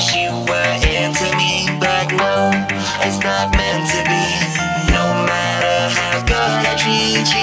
wish you were into me, but no, it's not meant to be. No matter how good I treat you.